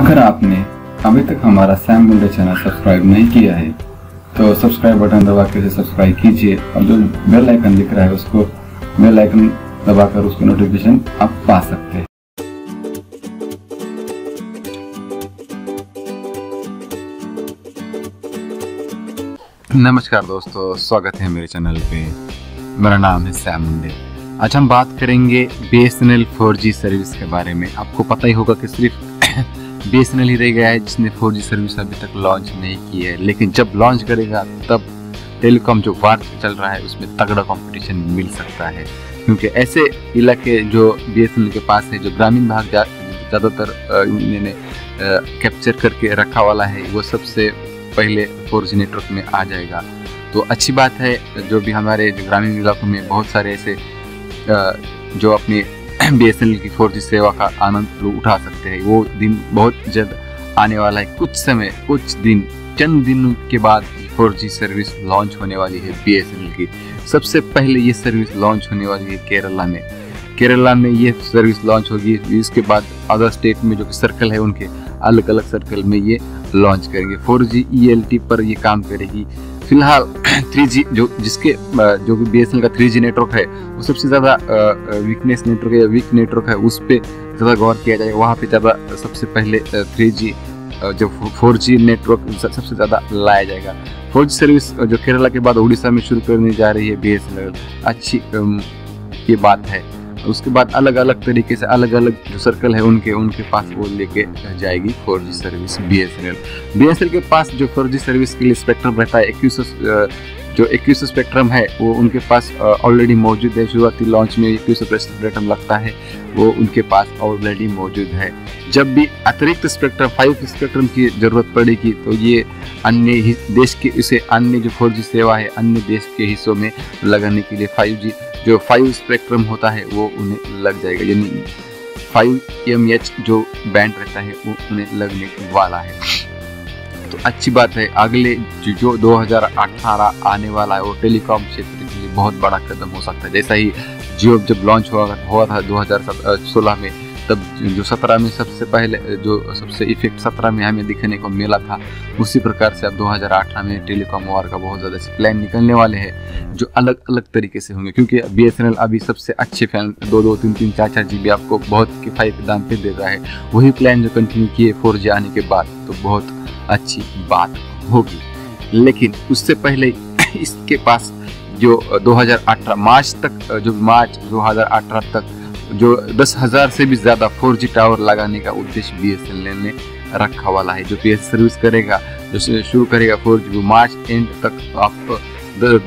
अगर आपने अभी तक हमारा सैम मुंडे चैनल सब्सक्राइब नहीं किया है तो सब्सक्राइब बटन दबा के उसे सब्सक्राइब कीजिए और जो बेल आइकन दिख रहा है उसको बेल आइकन दबाकर उसकी नोटिफिकेशन आप पा सकते हैं। नमस्कार दोस्तों, स्वागत है मेरे चैनल पे। मेरा नाम है सैम मुंडे आज हम बात करेंगे B S N L four G service के बारे में। आपको पता ही होगा कि सिर्फ़ एल ही रह गया है, जिसने फोर सर्विस अभी तक लॉन्च नहीं की है। लेकिन जब लॉन्च करेगा, तब टेलीकॉम जो वार चल रहा है, उसमें तगड़ा कंपटीशन मिल सकता है। क्योंकि ऐसे इलाके जो एल के पास है, जो ग्रामीण भाग ज़्यादातर इन्होंने कैप्चर करके रखा वाला है, वो सबसे पहले फोर नेटवर्क में आ जाएगा। तो अच्छी बात है, जो भी हमारे ग्रामीण इलाकों में बहुत सारे ऐसे जो अपनी बी एस की फोर जी सेवा का आनंद लोग उठा सकते हैं। वो दिन बहुत जल्द आने वाला है। कुछ समय, कुछ दिन, चंद दिनों के बाद फोर जी सर्विस लॉन्च होने वाली है बी एस की। सबसे पहले ये सर्विस लॉन्च होने वाली है केरला में। केरला में ये सर्विस लॉन्च होगी। इसके बाद अदर स्टेट में जो कि सर्कल है उनके अलग अलग सर्कल में ये लॉन्च करेंगे। फोर जी ई पर ये काम करेगी। फ़िलहाल थ्री जी जो, जिसके जो भी बी एस का थ्री जी नेटवर्क है, वो सबसे ज़्यादा वीकनेस नेटवर्क या वीक नेटवर्क है, उस पर ज़्यादा गौर किया जाएगा वहाँ पे ज़्यादा सबसे पहले थ्री जी जो फोर जी नेटवर्क सबसे ज़्यादा लाया जाएगा। फोर जी सर्विस जो केरला के बाद उड़ीसा में शुरू करने जा रही है BSNL अच्छी ये बात है। उसके बाद अलग अलग तरीके से अलग अलग जो सर्कल है उनके उनके पास वो लेके जाएगी फोर सर्विस बी एस के पास जो फोर सर्विस के लिए स्पेक्ट्रम रहता है, इक्कीस जो इक्कीस स्पेक्ट्रम है, वो उनके पास ऑलरेडी मौजूद है। शुरुआती लॉन्च में इक्कीस स्पेक्ट्रम लगता है, वो उनके पास ऑलरेडी मौजूद है। जब भी अतिरिक्त स्पेक्ट्रम फाइव स्पेक्ट्रम की ज़रूरत पड़ेगी तो ये अन्य देश के, इसे अन्य जो फोर सेवा है, अन्य देश के हिस्सों में लगाने के लिए फाइव जी फाइव स्पेक्ट्रम होता है, वो उन्हें लग जाएगा। यानी फाइव एम जो बैंड रहता है, वो उन्हें लगने वाला है। तो अच्छी बात है, अगले जो 2018 आने वाला है, वो टेलीकॉम क्षेत्र के लिए बहुत बड़ा कदम हो सकता है। जैसा ही जियो जब लॉन्च हुआ हुआ था 2016 में, तब जो सत्रह में सबसे पहले, जो सबसे इफ़ेक्ट सत्रह में हमें दिखने को मिला था, उसी प्रकार से अब 2018 में टेलीकॉम वार का बहुत ज़्यादा से प्लान निकलने वाले हैं, जो अलग अलग तरीके से होंगे। क्योंकि बी एस अभी सबसे अच्छे फ़ैन दो दो, तीन तीन, चार चार जी आपको बहुत किफ़ायती दाम पे दे रहा है। वही प्लान जो कंटिन्यू किए फोर आने के बाद तो बहुत अच्छी बात होगी। लेकिन उससे पहले इसके पास जो 2018 मार्च तक, जो मार्च 2018 तक, जो दस हज़ार से भी ज़्यादा फोर जी टावर लगाने का उद्देश्य बी एस ने रखा वाला है, जो पी सर्विस करेगा, जो शुरू करेगा फोर जी मार्च एंड तक आप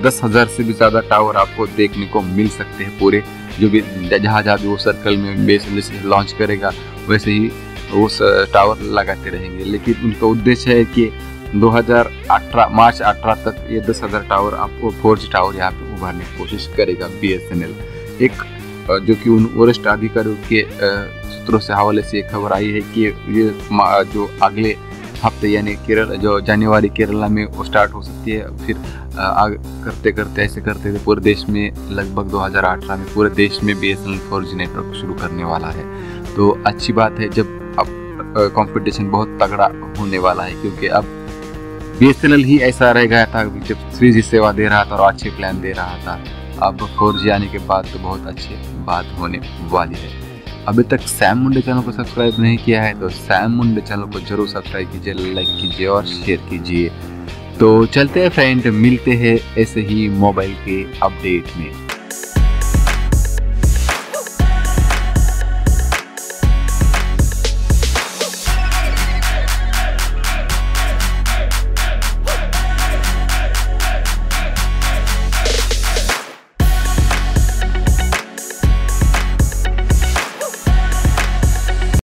दस हज़ार से भी ज़्यादा टावर आपको देखने को मिल सकते हैं पूरे। जो भी जहाँ जहाँ भी वो सर्कल में बी बेस लॉन्च करेगा, वैसे ही वो टावर लगाते रहेंगे। लेकिन उनका उद्देश्य है कि 2018 मार्च 18 तक ये दस हज़ार टावर आपको फोर जी टावर यहाँ पे उभारने की कोशिश करेगा बीएसएनएल एक जो कि उन वरिष्ठ अधिकारियों के सूत्रों से हवाले से खबर आई है कि ये जो अगले हफ़्ते यानी केरल, जो जनवरी केरला में वो स्टार्ट हो सकती है। फिर आग, करते करते, ऐसे करते थे पूरे देश में लगभग 2018 में पूरे देश में बी एस एन नेटवर्क शुरू करने वाला है। तो अच्छी बात है, जब कंपटीशन बहुत तगड़ा होने वाला है, क्योंकि अब बी एस एन एल ही ऐसा रह गया था जब थ्री जी सेवा दे रहा था और अच्छे प्लान दे रहा था। अब फोर जी आने के बाद तो बहुत अच्छी बात होने वाली है। अभी तक सैम मुंडे चैनल को सब्सक्राइब नहीं किया है तो सैम मुंडे चैनल को ज़रूर सब्सक्राइब कीजिए लाइक कीजिए और शेयर कीजिए। तो चलते हैं फ्रेंड मिलते हैं ऐसे ही मोबाइल के अपडेट में।